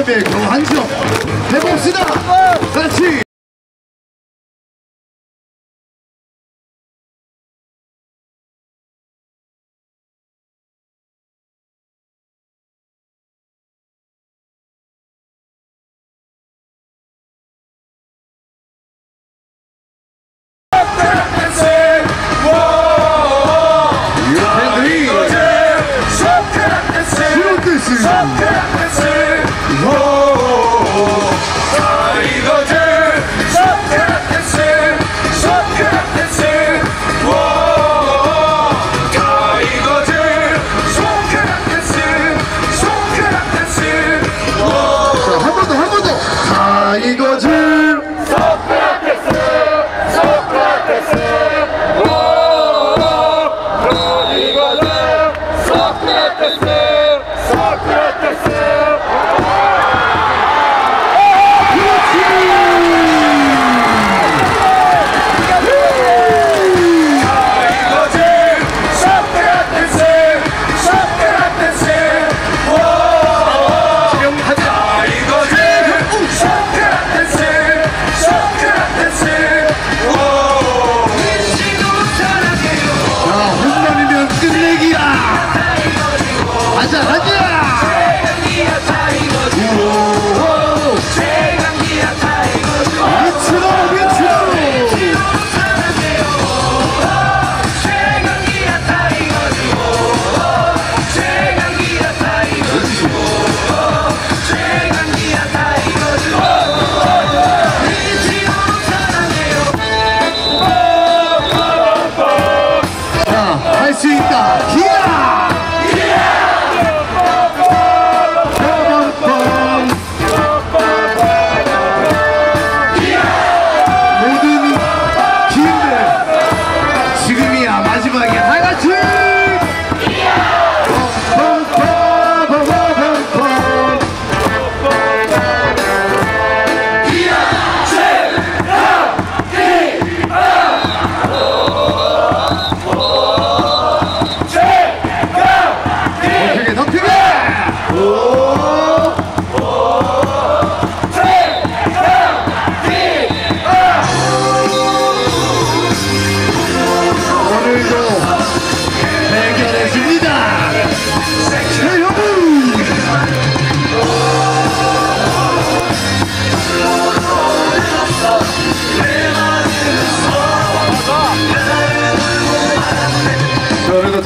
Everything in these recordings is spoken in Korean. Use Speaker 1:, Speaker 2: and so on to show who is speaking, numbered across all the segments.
Speaker 1: 컨셉의 교환점 해봅시다 같이 Yeah.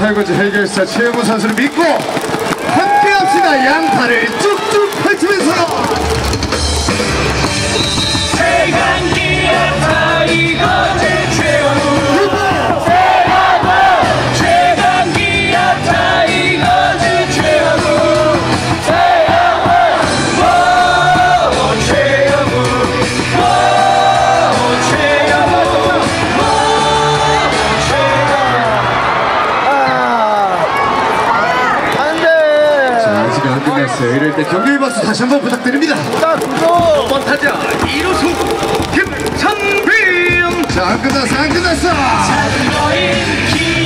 Speaker 1: 설거지 해결사 최영호 선수를 믿고 함께합시다. 양팔을 쭉쭉 펼치면서.
Speaker 2: 세간기의
Speaker 1: 파이거제 한번 부탁드립니다.
Speaker 2: 자, 그거 번 타자 이로수 김찬빈.
Speaker 1: 자, 안 끝났어, 안 끝났어.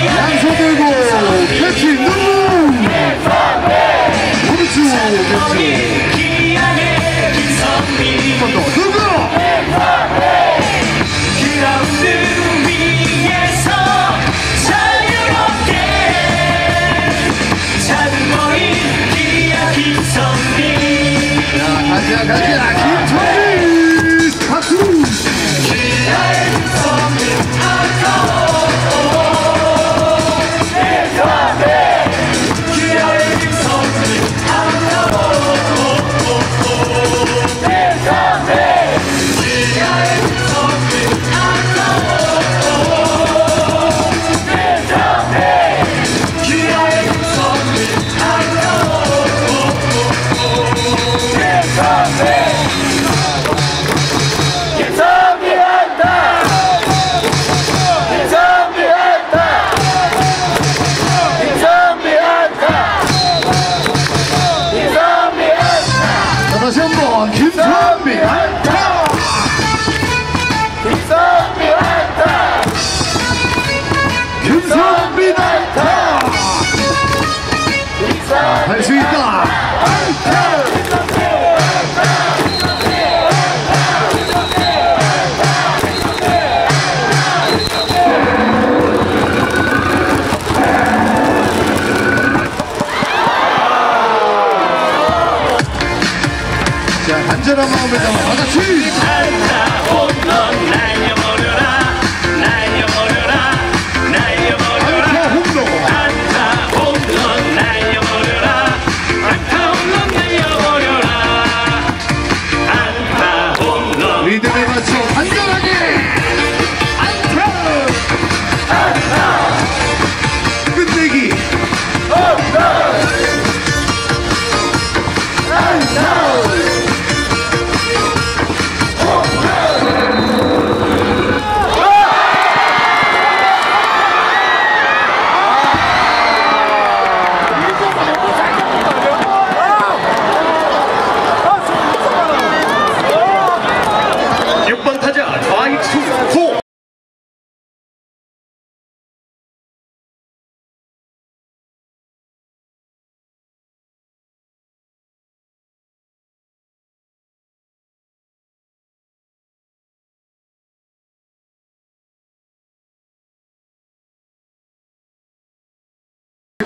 Speaker 1: 양손 들고 캐치 눈물. 그렇죠, 그렇죠. 한번더
Speaker 3: 들고.
Speaker 1: Sweet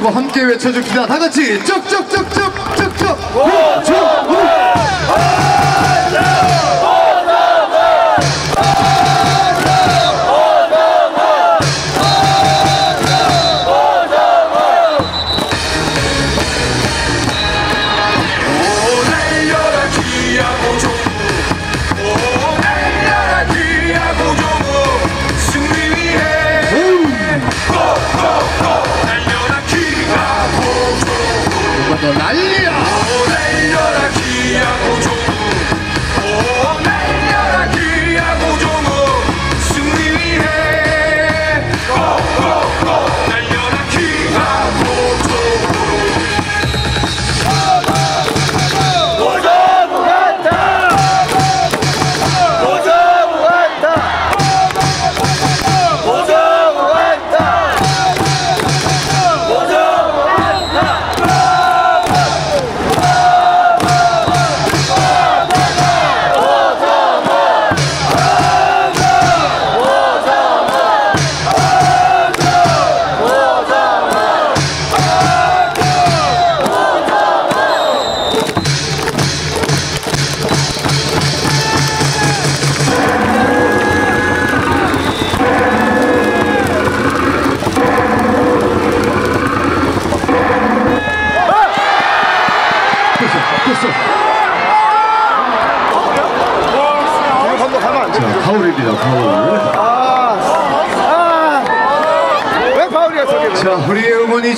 Speaker 1: 놓고 함께 외쳐줍시다. 다 같이 쩍쩍쩍쩍쩍쩍.
Speaker 3: 오, 오, 오,
Speaker 2: 오.
Speaker 1: Michael!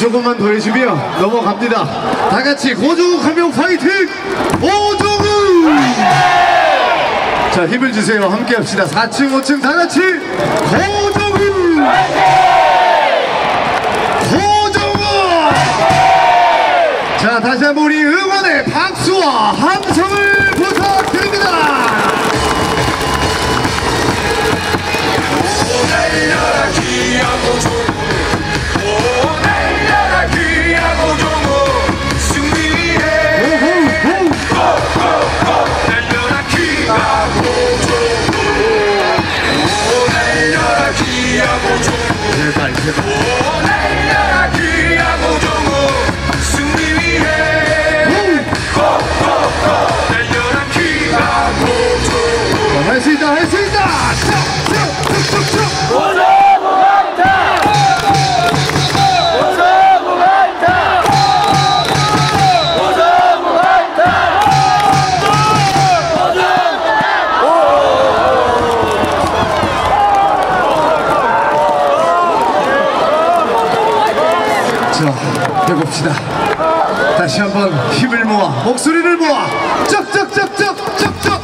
Speaker 1: 조금만 더 해주면 넘어갑니다 다같이 고종욱 한명 파이팅! 고종욱! 자 힘을 주세요 함께 합시다 4층 5층 다같이 고종욱! 고종욱! 자 다시 한번 우리 응원의 박수와 함성을 외쳐봅시다. 다시 한번 힘을 모아 목소리를 모아. 쩍쩍쩍쩍쩍쩍.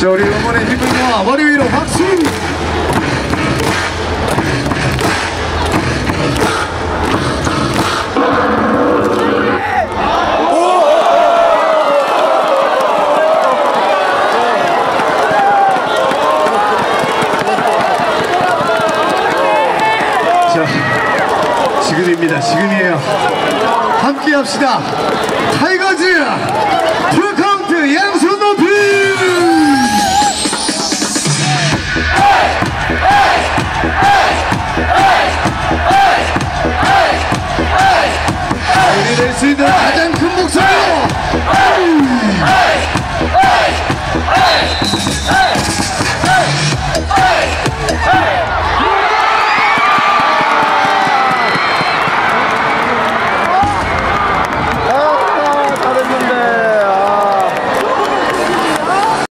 Speaker 1: 자 우리 응원의 힘과 머리 위로 박수! 자 지금입니다. 지금이에요. 함께 합시다. 타이거즈!